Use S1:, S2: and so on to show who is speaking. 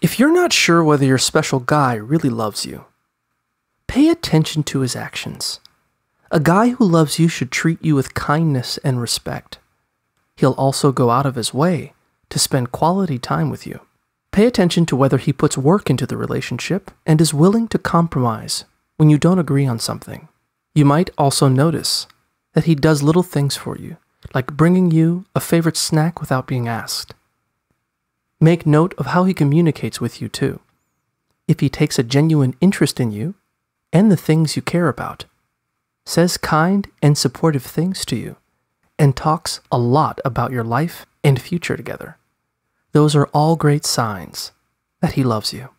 S1: If you're not sure whether your special guy really loves you, pay attention to his actions. A guy who loves you should treat you with kindness and respect. He'll also go out of his way to spend quality time with you. Pay attention to whether he puts work into the relationship and is willing to compromise when you don't agree on something. You might also notice that he does little things for you, like bringing you a favorite snack without being asked. Make note of how he communicates with you, too. If he takes a genuine interest in you and the things you care about, says kind and supportive things to you, and talks a lot about your life and future together, those are all great signs that he loves you.